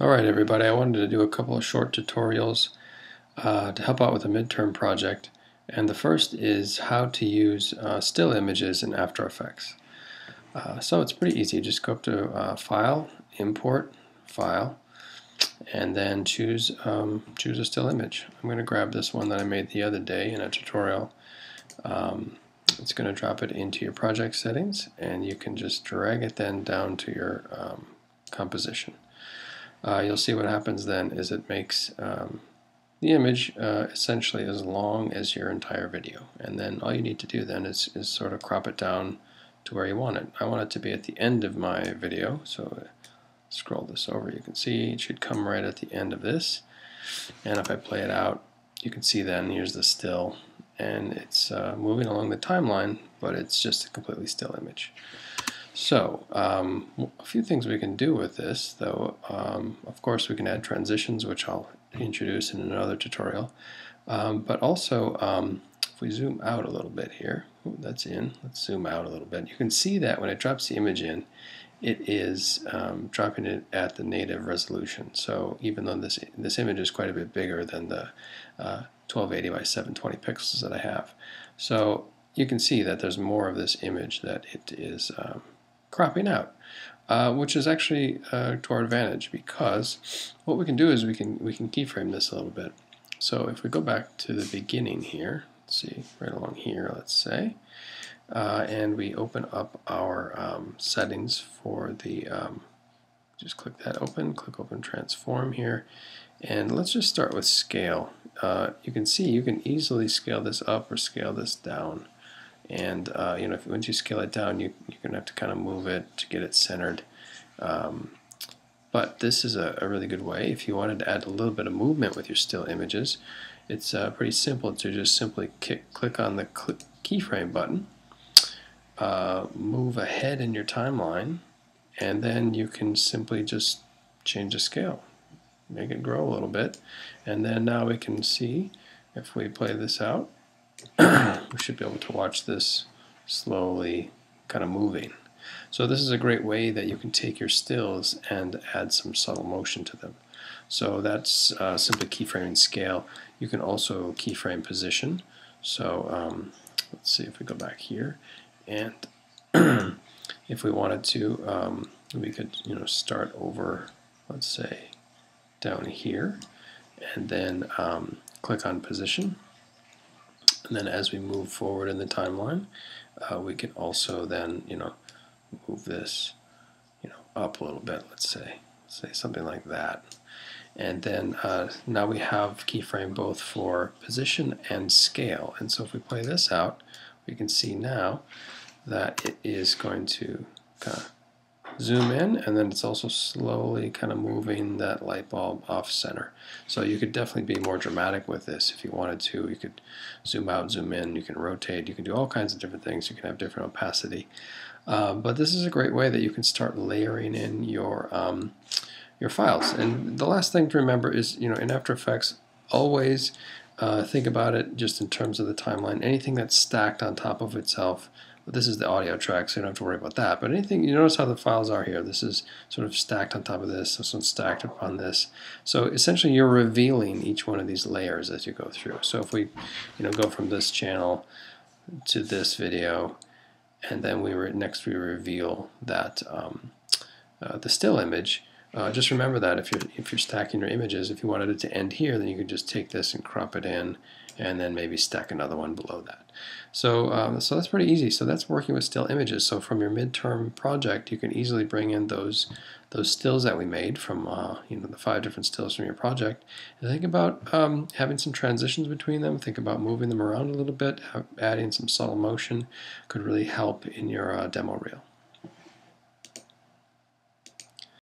Alright everybody, I wanted to do a couple of short tutorials uh, to help out with a midterm project and the first is how to use uh, still images in After Effects. Uh, so it's pretty easy, just go up to uh, File, Import, File and then choose, um, choose a still image. I'm going to grab this one that I made the other day in a tutorial. Um, it's going to drop it into your project settings and you can just drag it then down to your um, composition uh, you'll see what happens then is it makes um, the image uh, essentially as long as your entire video. And then all you need to do then is, is sort of crop it down to where you want it. I want it to be at the end of my video. So scroll this over. You can see it should come right at the end of this. And if I play it out you can see then here's the still. And it's uh, moving along the timeline but it's just a completely still image. So, um, a few things we can do with this, though. Um, of course, we can add transitions, which I'll introduce in another tutorial. Um, but also, um, if we zoom out a little bit here, ooh, that's in, let's zoom out a little bit. You can see that when it drops the image in, it is um, dropping it at the native resolution. So even though this, this image is quite a bit bigger than the uh, 1280 by 720 pixels that I have. So you can see that there's more of this image that it is um, cropping out, uh, which is actually uh, to our advantage because what we can do is we can we can keyframe this a little bit. So if we go back to the beginning here, let's see, right along here, let's say, uh, and we open up our um, settings for the, um, just click that open, click open transform here, and let's just start with scale. Uh, you can see you can easily scale this up or scale this down and uh, you know if, once you scale it down you, you're gonna have to kind of move it to get it centered. Um, but this is a, a, really good way. If you wanted to add a little bit of movement with your still images it's uh, pretty simple to just simply kick, click on the keyframe button uh, move ahead in your timeline and then you can simply just change the scale make it grow a little bit. And then now we can see if we play this out we should be able to watch this slowly kind of moving. So this is a great way that you can take your stills and add some subtle motion to them. So that's uh, simply keyframing scale. You can also keyframe position. So um, let's see if we go back here and if we wanted to um, we could you know start over let's say down here and then um, click on position and then as we move forward in the timeline, uh, we can also then, you know, move this, you know, up a little bit, let's say, say something like that. And then uh, now we have keyframe both for position and scale. And so if we play this out, we can see now that it is going to kind of zoom in and then it's also slowly kind of moving that light bulb off center. So you could definitely be more dramatic with this if you wanted to. You could zoom out, zoom in, you can rotate, you can do all kinds of different things. You can have different opacity. Uh, but this is a great way that you can start layering in your um, your files. And the last thing to remember is, you know, in After Effects, always uh, think about it just in terms of the timeline. Anything that's stacked on top of itself but this is the audio track, so you don't have to worry about that. But anything, you notice how the files are here. This is sort of stacked on top of this. This one's stacked upon this. So essentially, you're revealing each one of these layers as you go through. So if we, you know, go from this channel to this video, and then we next we reveal that um, uh, the still image. Uh, just remember that if you're if you're stacking your images, if you wanted it to end here, then you could just take this and crop it in and then maybe stack another one below that. So, um, so that's pretty easy. So that's working with still images. So from your midterm project, you can easily bring in those those stills that we made from uh, you know the five different stills from your project, and think about um, having some transitions between them. Think about moving them around a little bit, adding some subtle motion could really help in your uh, demo reel.